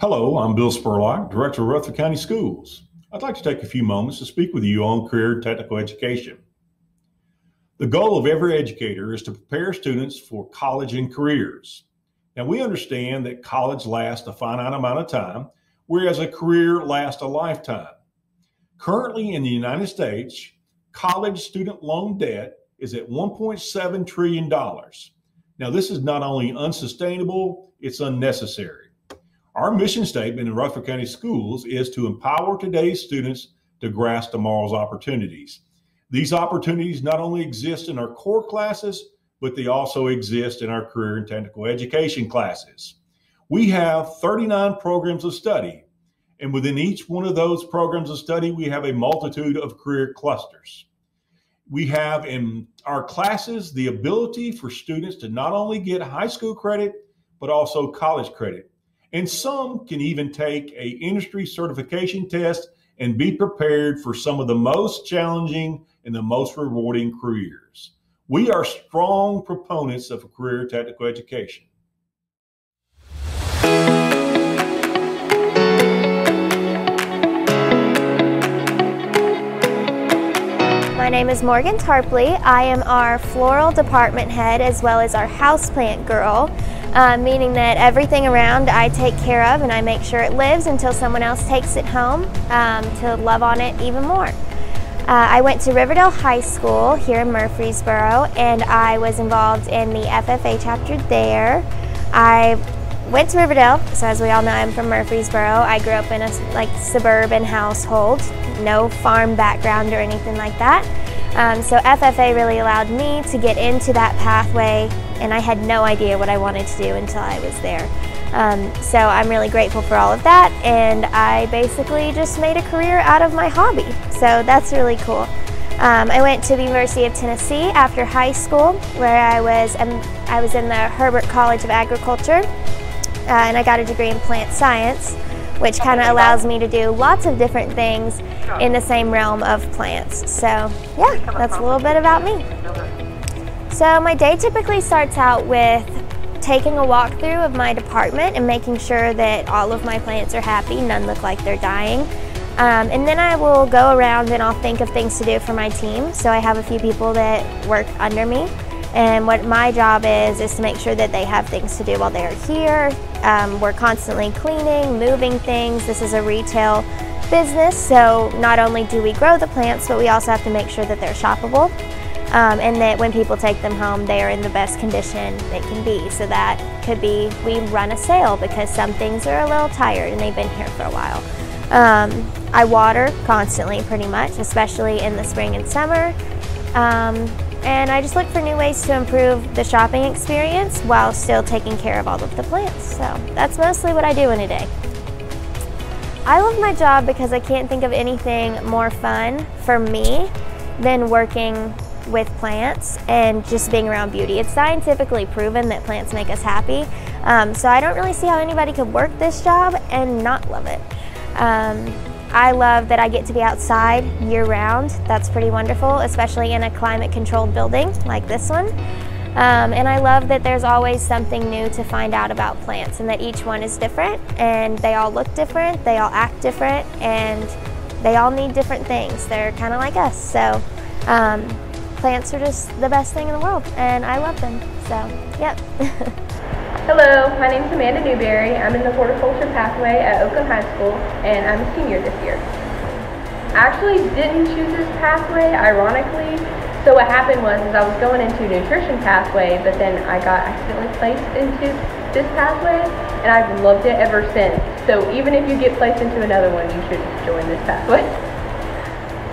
Hello, I'm Bill Spurlock, Director of Rutherford County Schools. I'd like to take a few moments to speak with you on career technical education. The goal of every educator is to prepare students for college and careers. Now, we understand that college lasts a finite amount of time, whereas a career lasts a lifetime. Currently in the United States, college student loan debt is at $1.7 trillion. Now, this is not only unsustainable, it's unnecessary. Our mission statement in Rutherford County Schools is to empower today's students to grasp tomorrow's opportunities. These opportunities not only exist in our core classes, but they also exist in our career and technical education classes. We have 39 programs of study, and within each one of those programs of study, we have a multitude of career clusters we have in our classes the ability for students to not only get high school credit, but also college credit. And some can even take a industry certification test and be prepared for some of the most challenging and the most rewarding careers. We are strong proponents of a career technical education. My name is Morgan Tarpley. I am our floral department head as well as our houseplant girl, uh, meaning that everything around I take care of and I make sure it lives until someone else takes it home um, to love on it even more. Uh, I went to Riverdale High School here in Murfreesboro and I was involved in the FFA chapter there. I went to Riverdale, so as we all know, I'm from Murfreesboro. I grew up in a like suburban household, no farm background or anything like that. Um, so FFA really allowed me to get into that pathway, and I had no idea what I wanted to do until I was there. Um, so I'm really grateful for all of that, and I basically just made a career out of my hobby. So that's really cool. Um, I went to the University of Tennessee after high school, where I was um, I was in the Herbert College of Agriculture, uh, and I got a degree in plant science, which kind of allows me to do lots of different things in the same realm of plants. So yeah, that's a little bit about me. So my day typically starts out with taking a walkthrough of my department and making sure that all of my plants are happy, none look like they're dying. Um, and then I will go around and I'll think of things to do for my team. So I have a few people that work under me. And what my job is, is to make sure that they have things to do while they're here. Um, we're constantly cleaning, moving things. This is a retail business, so not only do we grow the plants, but we also have to make sure that they're shoppable. Um, and that when people take them home, they are in the best condition they can be. So that could be we run a sale because some things are a little tired and they've been here for a while. Um, I water constantly pretty much, especially in the spring and summer. Um, and I just look for new ways to improve the shopping experience while still taking care of all of the plants. So that's mostly what I do in a day. I love my job because I can't think of anything more fun for me than working with plants and just being around beauty. It's scientifically proven that plants make us happy, um, so I don't really see how anybody could work this job and not love it. Um, I love that I get to be outside year round. That's pretty wonderful, especially in a climate controlled building like this one. Um, and I love that there's always something new to find out about plants and that each one is different and they all look different, they all act different, and they all need different things. They're kind of like us. So um, plants are just the best thing in the world and I love them. So, yep. Hello, my name is Amanda Newberry. I'm in the horticulture pathway at Oakland High School, and I'm a senior this year. I actually didn't choose this pathway, ironically. So what happened was is I was going into nutrition pathway, but then I got accidentally placed into this pathway, and I've loved it ever since. So even if you get placed into another one, you should join this pathway.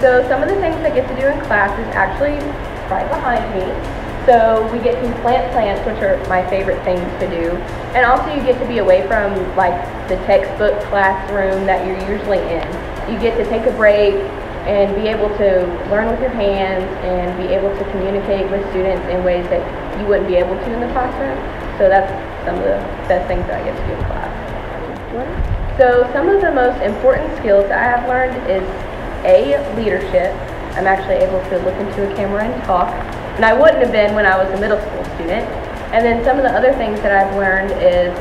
So some of the things I get to do in class is actually right behind me. So we get to plant plants, which are my favorite things to do. And also you get to be away from like the textbook classroom that you're usually in. You get to take a break and be able to learn with your hands and be able to communicate with students in ways that you wouldn't be able to in the classroom. So that's some of the best things that I get to do in class. So some of the most important skills that I have learned is A, leadership. I'm actually able to look into a camera and talk and I wouldn't have been when I was a middle school student. And then some of the other things that I've learned is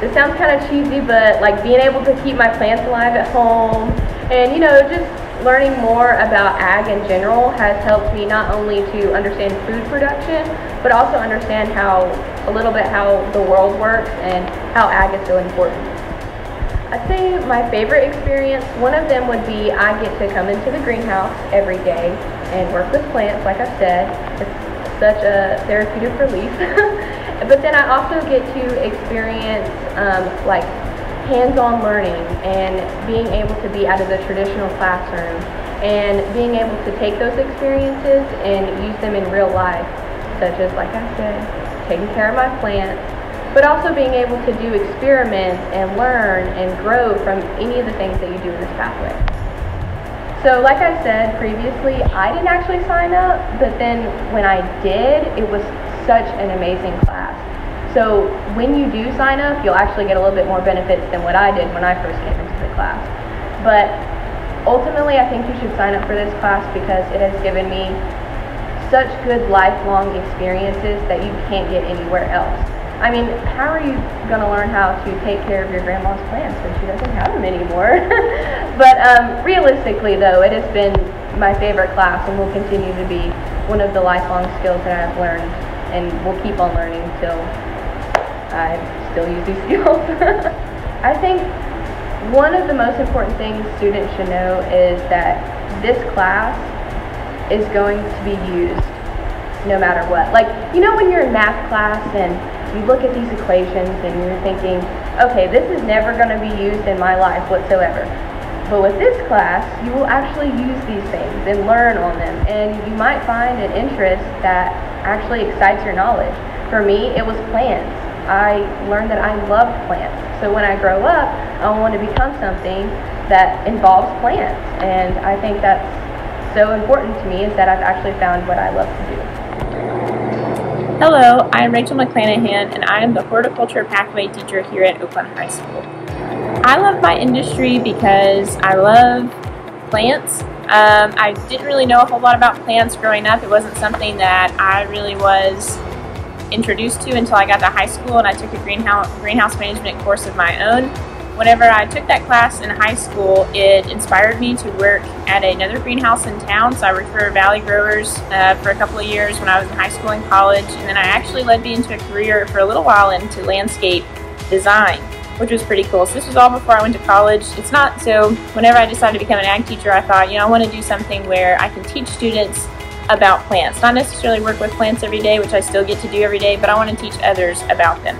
this sounds kind of cheesy, but like being able to keep my plants alive at home and, you know, just learning more about ag in general has helped me not only to understand food production, but also understand how, a little bit how the world works and how ag is so important. I'd say my favorite experience, one of them would be I get to come into the greenhouse every day and work with plants, like I said. It's such a therapeutic relief. but then I also get to experience um, like hands-on learning and being able to be out of the traditional classroom and being able to take those experiences and use them in real life, such as, like I said, taking care of my plants, but also being able to do experiments and learn and grow from any of the things that you do in this pathway. So like I said previously, I didn't actually sign up, but then when I did, it was such an amazing class. So when you do sign up, you'll actually get a little bit more benefits than what I did when I first came into the class. But ultimately, I think you should sign up for this class because it has given me such good lifelong experiences that you can't get anywhere else. I mean, how are you going to learn how to take care of your grandma's plants when she doesn't have them anymore? but um, realistically, though, it has been my favorite class and will continue to be one of the lifelong skills that I've learned and will keep on learning till I still use these skills. I think one of the most important things students should know is that this class is going to be used no matter what. Like, you know when you're in math class and you look at these equations and you're thinking, okay, this is never going to be used in my life whatsoever. But with this class, you will actually use these things and learn on them, and you might find an interest that actually excites your knowledge. For me, it was plants. I learned that I love plants. So when I grow up, I want to become something that involves plants. And I think that's so important to me is that I've actually found what I love to do. Hello, I'm Rachel McClanahan and I am the horticulture pathway teacher here at Oakland High School. I love my industry because I love plants. Um, I didn't really know a whole lot about plants growing up. It wasn't something that I really was introduced to until I got to high school and I took a greenhouse, greenhouse management course of my own. Whenever I took that class in high school, it inspired me to work at another greenhouse in town. So I worked for Valley Growers uh, for a couple of years when I was in high school and college. And then I actually led me into a career for a little while into landscape design, which was pretty cool. So this was all before I went to college. It's not so, whenever I decided to become an ag teacher, I thought, you know, I want to do something where I can teach students about plants. Not necessarily work with plants every day, which I still get to do every day, but I want to teach others about them.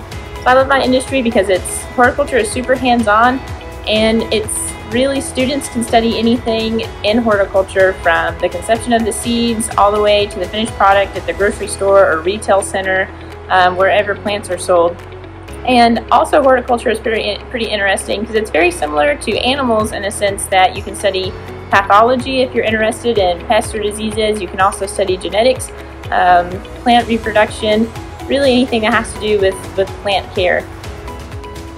I love my industry because it's horticulture is super hands-on and it's really students can study anything in horticulture from the conception of the seeds all the way to the finished product at the grocery store or retail center, um, wherever plants are sold. And also horticulture is pretty, pretty interesting because it's very similar to animals in a sense that you can study pathology if you're interested in pests or diseases. You can also study genetics, um, plant reproduction, really anything that has to do with, with plant care.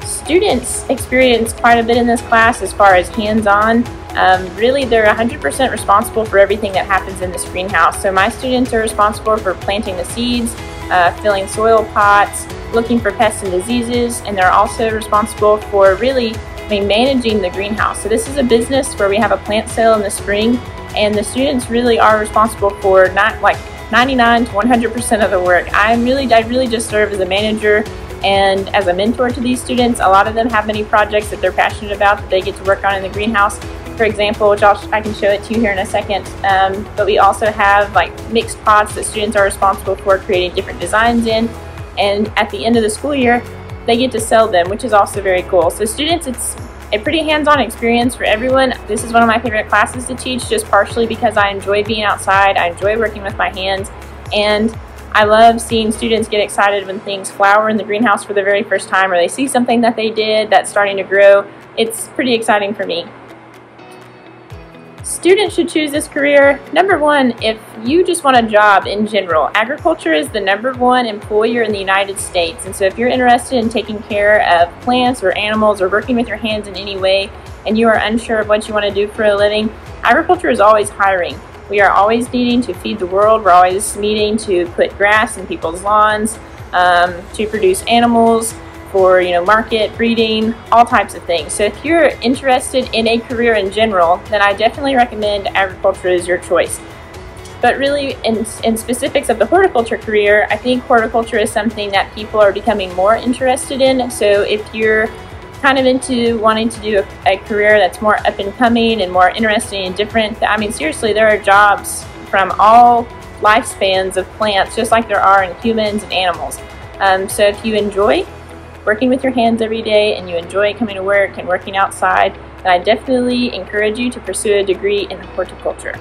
Students experience quite a bit in this class as far as hands-on. Um, really, they're 100% responsible for everything that happens in this greenhouse. So my students are responsible for planting the seeds, uh, filling soil pots, looking for pests and diseases, and they're also responsible for really I mean, managing the greenhouse. So this is a business where we have a plant sale in the spring and the students really are responsible for not like 99 to 100% of the work. I'm really, I really just serve as a manager and as a mentor to these students. A lot of them have many projects that they're passionate about that they get to work on in the greenhouse. For example, which I'll, I can show it to you here in a second, um, but we also have like mixed pots that students are responsible for creating different designs in. And at the end of the school year, they get to sell them, which is also very cool. So students, it's a pretty hands-on experience for everyone. This is one of my favorite classes to teach, just partially because I enjoy being outside, I enjoy working with my hands, and I love seeing students get excited when things flower in the greenhouse for the very first time or they see something that they did that's starting to grow. It's pretty exciting for me students should choose this career? Number one, if you just want a job in general, agriculture is the number one employer in the United States. And so if you're interested in taking care of plants or animals or working with your hands in any way and you are unsure of what you want to do for a living, agriculture is always hiring. We are always needing to feed the world. We're always needing to put grass in people's lawns, um, to produce animals for you know market breeding all types of things. So if you're interested in a career in general then i definitely recommend agriculture as your choice. But really in, in specifics of the horticulture career i think horticulture is something that people are becoming more interested in. So if you're kind of into wanting to do a, a career that's more up and coming and more interesting and different i mean seriously there are jobs from all lifespans of plants just like there are in humans and animals. Um, so if you enjoy working with your hands every day and you enjoy coming to work and working outside, then I definitely encourage you to pursue a degree in horticulture.